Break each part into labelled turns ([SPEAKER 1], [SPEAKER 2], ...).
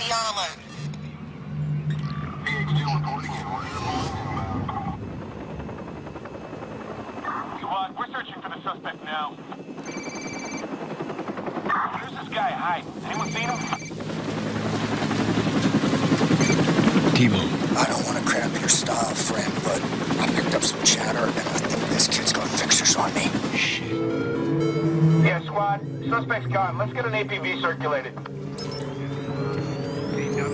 [SPEAKER 1] Be on alert.
[SPEAKER 2] Squad, we're searching for the suspect now. Where's this guy hiding? Anyone seen him?
[SPEAKER 3] T-Bone.
[SPEAKER 4] I don't want to crap your style, friend, but I picked up some chatter and I think this kid's got fixers on me.
[SPEAKER 3] Shit.
[SPEAKER 2] Yeah, squad. Suspect's gone. Let's get an APB circulated.
[SPEAKER 5] A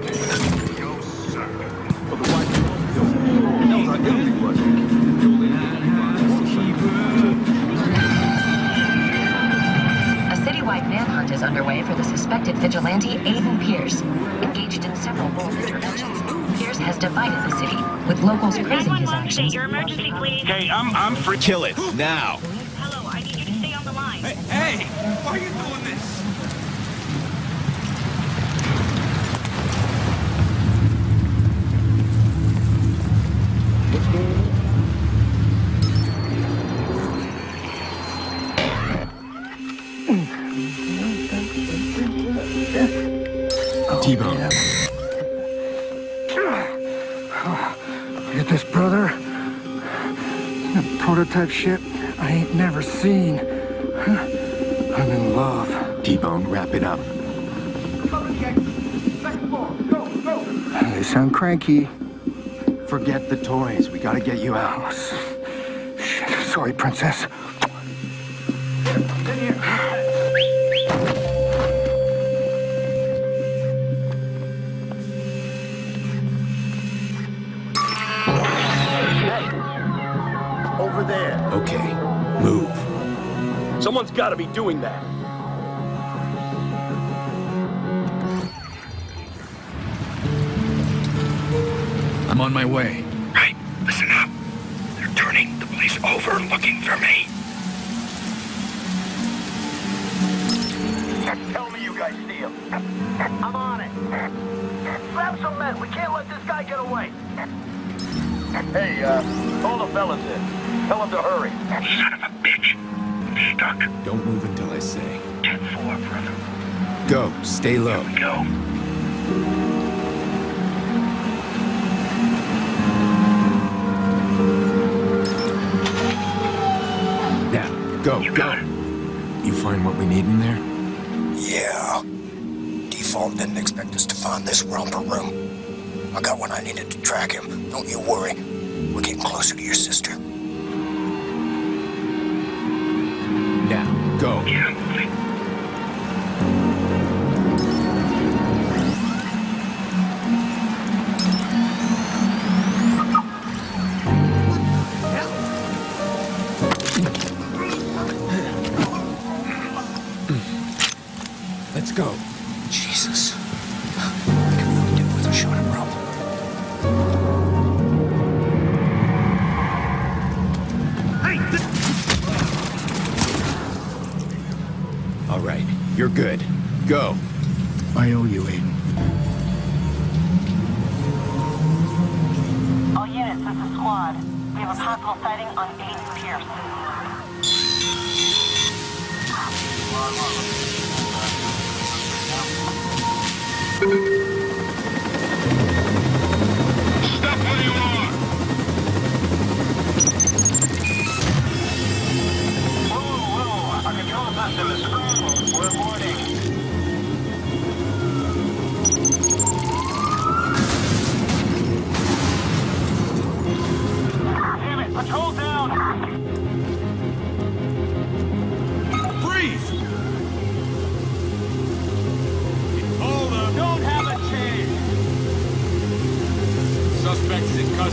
[SPEAKER 5] citywide manhunt is underway for the suspected vigilante Aiden Pearce. Engaged in several bold interventions, Pearce has divided the city, with locals praising his
[SPEAKER 6] 911,
[SPEAKER 5] actions.
[SPEAKER 6] your emergency, please.
[SPEAKER 2] Okay, I'm I'm free.
[SPEAKER 3] Kill it, now!
[SPEAKER 6] Hello, I need you to stay on the line.
[SPEAKER 2] Hey, why are you doing
[SPEAKER 3] T-Bone.
[SPEAKER 7] Look at this, brother. That prototype shit I ain't never seen. I'm in love.
[SPEAKER 3] T-Bone, wrap it up.
[SPEAKER 7] They sound cranky.
[SPEAKER 3] Forget the toys. We gotta get you out.
[SPEAKER 7] Oh, s- shit. Sorry, princess.
[SPEAKER 2] There.
[SPEAKER 3] Okay, move.
[SPEAKER 2] Someone's got to be doing that.
[SPEAKER 3] I'm on my way.
[SPEAKER 4] Right, listen up. They're turning the place over looking for me.
[SPEAKER 2] Tell me you guys see him. I'm on it. Grab some men. We can't let this guy get away. Hey, uh, call the fellas in. Tell them to hurry.
[SPEAKER 4] Oh, son of a bitch. I'm stuck.
[SPEAKER 3] Don't move until I say.
[SPEAKER 4] 10-4, brother.
[SPEAKER 3] Go, stay low.
[SPEAKER 4] Go.
[SPEAKER 3] Now, go,
[SPEAKER 4] You
[SPEAKER 3] go.
[SPEAKER 4] got it.
[SPEAKER 3] You find what we need in there?
[SPEAKER 4] Yeah. DeFalt didn't expect us to find this romper room. I got what I needed to track him. Don't you worry. We're getting closer to your sister.
[SPEAKER 3] Go.
[SPEAKER 4] Yeah.
[SPEAKER 3] Let's go.
[SPEAKER 4] Jesus. What can we do with a short
[SPEAKER 3] you're good. Go.
[SPEAKER 7] I owe you, Aiden.
[SPEAKER 1] All units, this is squad. We have a possible sighting on Aiden
[SPEAKER 2] Pearce.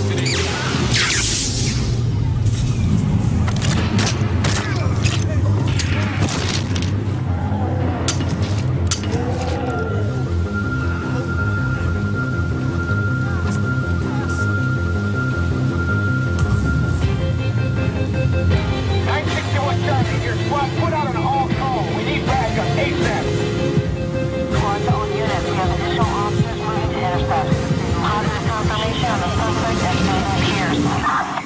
[SPEAKER 2] custody. Come on.